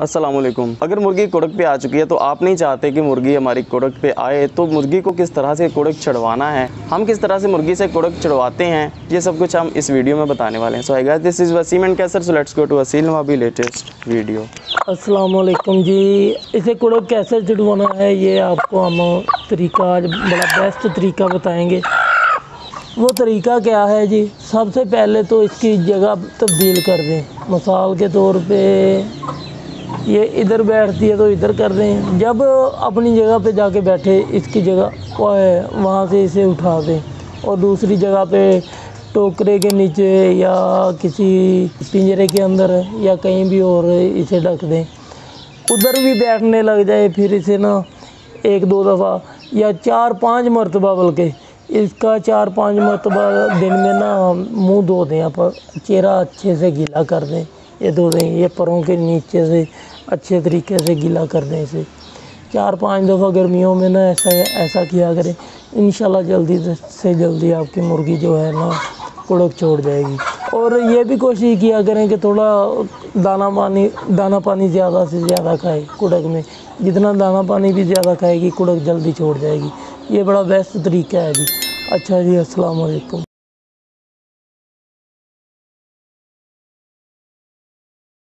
वालेकुम अगर मुर्गी कुड़क पे आ चुकी है तो आप नहीं चाहते कि मुर्गी हमारी कुड़क पे आए तो मुर्गी को किस तरह से कुड़क चढ़वाना है? हम किस तरह से मुर्गी से कुड़क चढ़वाते हैं, ये सब कुछ हम इस वीडियो में बताने वाले हैं। So I this is Waseem and Qaiser so let's go to Wasil Nawabi latest video अस्सलाम वालेकुम जी। इसे कुड़क कैसे चढ़वाना है, ये आपको हम तरीका, आज बड़ा बेस्ट तरीका बताएँगे। वो तरीका क्या है जी? सबसे पहले तो इसकी जगह तब्दील कर दें। मिसाल के तौर पे ये इधर बैठती है तो इधर कर दें जब अपनी जगह पे जाके बैठे, इसकी जगह वहाँ से इसे उठा दें। और दूसरी जगह पे टोकरे के नीचे या किसी पिंजरे के अंदर या कहीं भी और इसे ढक दें। उधर भी बैठने लग जाए फिर इसे ना एक दो दफ़ा या चार पाँच मरतबा बल्कि इसका चार पाँच मरतबा दिन में ना मुँह धो दें आप चेहरा अच्छे से गीला कर दें। ये धो दें, ये परों के नीचे से अच्छे तरीके से गीला कर दें इसे। चार पाँच दफ़ा गर्मियों में ना ऐसा ऐसा किया करें इन जल्दी से जल्दी आपकी मुर्गी जो है ना, कुड़क छोड़ जाएगी। और ये भी कोशिश किया करें कि थोड़ा दाना पानी दाना पानी ज़्यादा से ज़्यादा खाए कुड़क में। जितना दाना पानी भी ज़्यादा खाएगी, कुड़क जल्दी छोड़ जाएगी। ये बड़ा बेस्ट तरीका है जी। अच्छा जी अस्सलाम वालेकुम